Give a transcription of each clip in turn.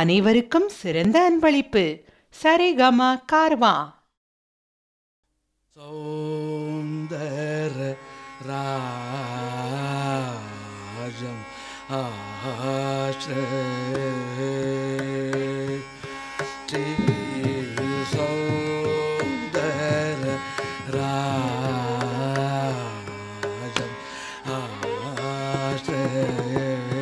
அனைவருக்கும் சிறந்த அன்பளிப்பு சரிகமா கார்வா சௌந்தர ராஜம் yeah, Yeah.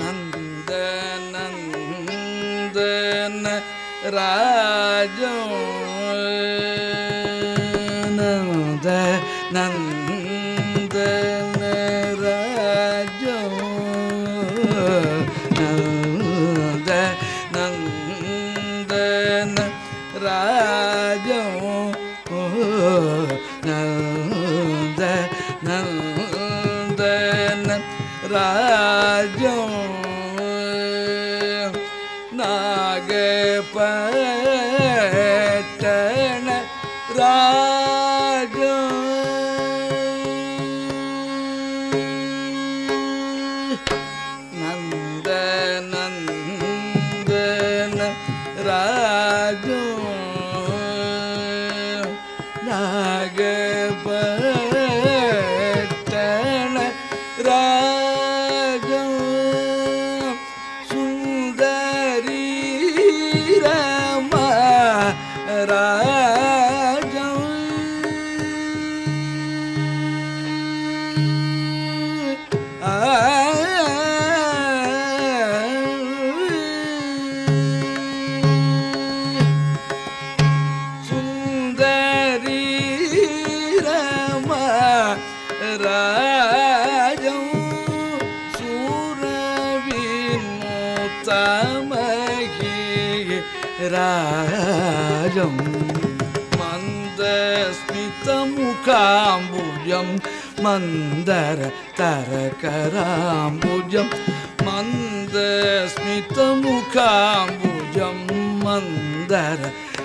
നന്ദ നന്ദന രാജോ नागपन राज नन्द राग नागपन रा രാജം മന്ദസ്മിതമുഖാംബുജം മന്ദര തരകരാംബുജം മന്ദസ്മിതമുഖാംബുജം മന്ദര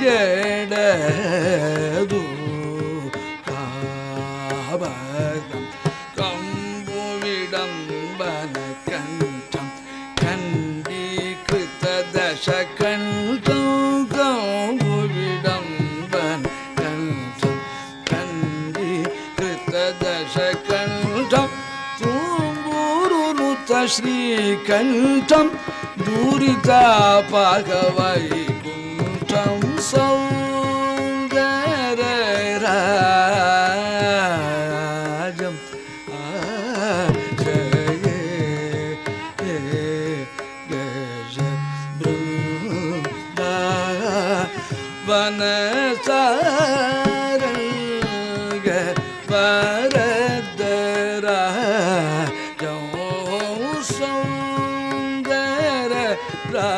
ஜடது பாபகம் கம்புவிடம்பன கண்டம் கண்டி கிருத்த தச கண்டம் கம்புவிடம்பன கண்டம் கண்டி கிருத்த தச கண்டம் தூம்பூரு நுத்த ஸ்ரீ கண்டம் தூரிதா பாகவை குண்டம் സൗന്ദരരാജം വനസാരംഗ വരദരാജം സൗന്ദര രാ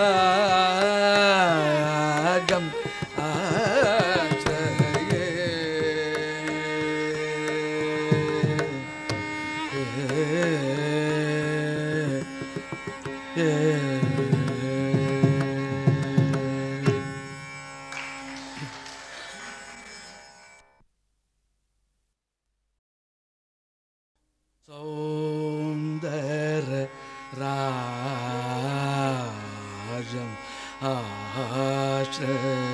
സൗന്ദര രാജം ആശ്രയ